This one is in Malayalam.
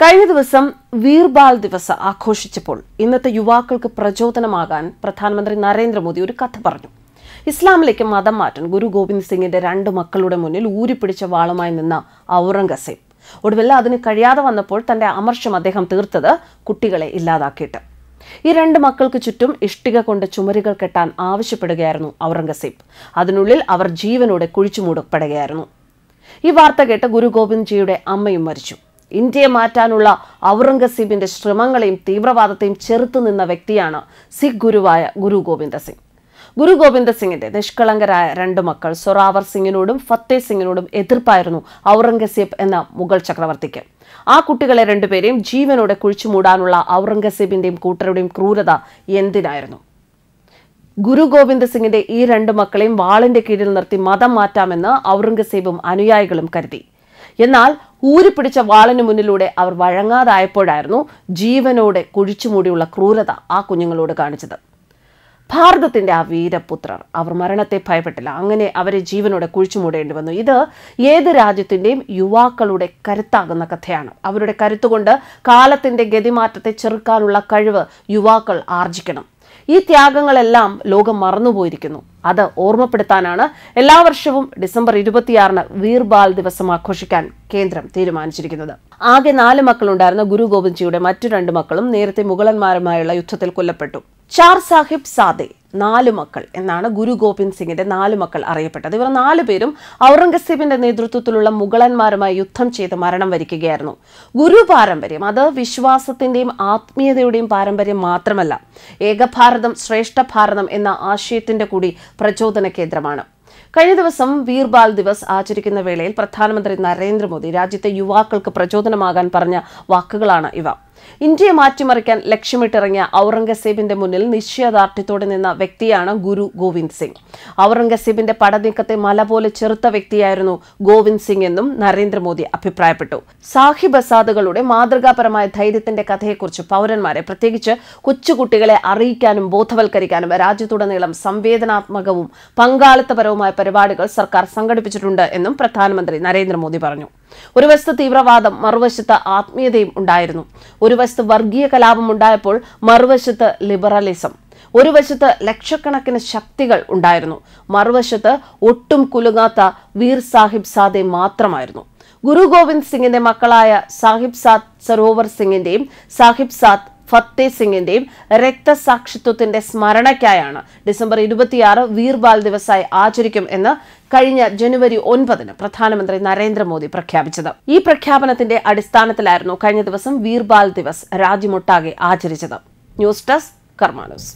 കഴിഞ്ഞ ദിവസം വീർബാൽ ദിവസ ആഘോഷിച്ചപ്പോൾ ഇന്നത്തെ യുവാക്കൾക്ക് പ്രചോദനമാകാൻ പ്രധാനമന്ത്രി നരേന്ദ്രമോദി ഒരു കഥ പറഞ്ഞു. ഇസ്ലാമിലേക്ക് മതം മാറ്റാൻ ഗുരു ഗോവിന്ദ് സിംഗിന്റെ രണ്ട് മക്കളുടെ മുന്നിൽ ഊരിപ്പിടിച്ച വാളുമായി നിന്ന ഔറംഗസേബ്. ഒടുവിൽ അതിന് കഴിയാതെ വന്നപ്പോൾ തന്റെ അമർഷം അദ്ദേഹം തീർത്തത് കുട്ടികളെ ഇല്ലാതാക്കിയിട്ട്. ഈ രണ്ട് മക്കൾക്ക് ചുറ്റും ഇഷ്ടിക കൊണ്ട് ചുമരുകൾ കെട്ടാൻ ആവശ്യപ്പെടുകയായിരുന്നു ഔറംഗസേബ്. അതിനുള്ളിൽ അവർ ജീവനോടെ കുഴിച്ചുമൂടപ്പെടുകയായിരുന്നു. ഈ വാർത്ത കേട്ട് ഗുരു ഗോവിന്ദ്ജിയുടെ അമ്മയും മരിച്ചു. ഇന്ത്യയെ മാറ്റാനുള്ള ഔറംഗസീബിന്റെ ശ്രമങ്ങളെയും തീവ്രവാദത്തെയും ചെറുത്തു നിന്ന വ്യക്തിയാണ് സിഖ് ഗുരുവായ ഗുരു ഗോവിന്ദ സിംഗ്. ഗുരു ഗോവിന്ദ സിംഗിന്റെ നിഷ്കളങ്കരായ രണ്ട് മക്കൾ സൊറാവർ സിംഗിനോടും ഫത്തേ സിംഗിനോടും എതിർപ്പായിരുന്നു ഔറംഗസീബ് എന്ന മുഗൾ ചക്രവർത്തിക്ക്. ആ കുട്ടികളെ രണ്ടുപേരെയും ജീവനോടെ കുഴിച്ചു മൂടാനുള്ള ഔറംഗസീബിന്റെയും കൂട്ടരുടെയും ക്രൂരത എന്തിനായിരുന്നു? ഗുരു ഗോവിന്ദ സിംഗിന്റെ ഈ രണ്ട് മക്കളെയും വാളിന്റെ കീഴിൽ നിർത്തി മതം മാറ്റാമെന്ന് ഔറംഗസീബും അനുയായികളും കരുതി. എന്നാൽ ഊരിപ്പിടിച്ച വാളിന് മുന്നിലൂടെ അവർ വഴങ്ങാതായപ്പോഴായിരുന്നു ജീവനോടെ കുഴിച്ചുമൂടിയുള്ള ക്രൂരത ആ കുഞ്ഞുങ്ങളോട് കാണിച്ചത്. ഭാരതത്തിന്റെ ആ വീരപുത്രർ. അവർ മരണത്തെ ഭയപ്പെട്ടില്ല. അങ്ങനെ അവരെ ജീവനോടെ കുഴിച്ചുമൂടേണ്ടി വന്നു. ഇത് ഏത് രാജ്യത്തിന്റെയും യുവാക്കളുടെ കരുത്താകുന്ന കഥയാണ്. അവരുടെ കരുത്തുകൊണ്ട് കാലത്തിന്റെ ഗതിമാറ്റത്തെ ചെറുക്കാനുള്ള കഴിവ് യുവാക്കൾ ആർജിക്കണം. ഈ ത്യാഗങ്ങളെല്ലാം ലോകം മറന്നുപോയിരിക്കുന്നു. അത് ഓർമ്മപ്പെടുത്താനാണ് എല്ലാ വർഷവും ഡിസംബർ ഇരുപത്തിയാറിന് വീർബാൽ ദിവസം ആഘോഷിക്കാൻ കേന്ദ്രം തീരുമാനിച്ചിരിക്കുന്നത്. ആകെ നാല് മക്കളുണ്ടായിരുന്ന ഗുരു ഗോവിന്ദ്ജിയുടെ മറ്റു രണ്ട് മക്കളും നേരത്തെ മുഗളന്മാരുമായുള്ള യുദ്ധത്തിൽ കൊല്ലപ്പെട്ടു. ചാർ സാഹിബ് സാദെ നാല് മക്കൾ എന്നാണ് ഗുരു ഗോവിന്ദ് സിംഗിന്റെ നാല് മക്കൾ അറിയപ്പെട്ടത്. ഇവർ നാലു പേരും ഔറംഗസീബിന്റെ നേതൃത്വത്തിലുള്ള മുഗളന്മാരുമായി യുദ്ധം ചെയ്ത് മരണം വരിക്കുകയായിരുന്നു. ഗുരു പാരമ്പര്യം അത് വിശ്വാസത്തിന്റെയും ആത്മീയതയുടെയും പാരമ്പര്യം മാത്രമല്ല ഏകഭാരതം ശ്രേഷ്ഠ ഭാരതം എന്ന ആശയത്തിന്റെ കൂടി പ്രചോദന കേന്ദ്രമാണ്. കഴിഞ്ഞ ദിവസം വീർബാൽ ദിവസ് ആചരിക്കുന്ന വേളയിൽ പ്രധാനമന്ത്രി നരേന്ദ്രമോദി രാജ്യത്തെ യുവാക്കൾക്ക് പ്രചോദനമാകാൻ പറഞ്ഞ വാക്കുകളാണ് ഇവ. ഇന്ത്യയെ മാറ്റിമറിക്കാൻ ലക്ഷ്യമിട്ടിറങ്ങിയ ഔറംഗസേബിന്റെ മുന്നിൽ നിശ്ചയദാർഢ്യത്തോടെ നിന്ന വ്യക്തിയാണ് ഗുരു ഗോവിന്ദ് സിംഗ്. ഔറംഗസേബിന്റെ പടനീക്കത്തെ മല പോലെ ചെറുത്ത വ്യക്തിയായിരുന്നു ഗോവിന്ദ് സിംഗ് എന്നും നരേന്ദ്രമോദി അഭിപ്രായപ്പെട്ടു. സാഹിബ് അസാദുകളുടെ മാതൃകാപരമായ ധൈര്യത്തിന്റെ കഥയെക്കുറിച്ച് പൗരന്മാരെ പ്രത്യേകിച്ച് കൊച്ചുകുട്ടികളെ അറിയിക്കാനും ബോധവൽക്കരിക്കാനും രാജ്യത്തുടനീളം സംവേദനാത്മകവും പങ്കാളിത്തപരവുമായ പരിപാടികൾ സർക്കാർ സംഘടിപ്പിച്ചിട്ടുണ്ട് എന്നും പ്രധാനമന്ത്രി നരേന്ദ്രമോദി പറഞ്ഞു. ഒരു വശത്ത് തീവ്രവാദം മറുവശത്ത് ആത്മീയതയും ഉണ്ടായിരുന്നു. ഒരു വശത്ത് വർഗീയ കലാപം ഉണ്ടായപ്പോൾ മറുവശത്ത് ലിബറലിസം. ഒരു വശത്ത് ലക്ഷക്കണക്കിന് ശക്തികൾ ഉണ്ടായിരുന്നു. മറുവശത്ത് ഒട്ടും കുലുങ്ങാത്ത വീർ സാഹിബ് സാദെ മാത്രമായിരുന്നു. ഗുരു ഗോവിന്ദ് സിംഗിന്റെ മക്കളായ സാഹിബ് സാദ് സരോവർ സിംഗിന്റെയും സാഹിബ് സാദ് ഫത്തേ സിംഗിന്റെയും രക്തസാക്ഷിത്വത്തിന്റെ സ്മരണയ്ക്കായാണ് ഡിസംബർ ഇരുപത്തിയാറ് വീർബാൽ ദിവസമായി ആചരിക്കും എന്ന് കഴിഞ്ഞ ജനുവരി ഒൻപതിന് പ്രധാനമന്ത്രി നരേന്ദ്രമോദി പ്രഖ്യാപിച്ചത്. ഈ പ്രഖ്യാപനത്തിന്റെ അടിസ്ഥാനത്തിലായിരുന്നു കഴിഞ്ഞ ദിവസം വീർബാൽ ദിവസ് രാജ്യമൊട്ടാകെ ആചരിച്ചത്. News desk കർമാനൂസ്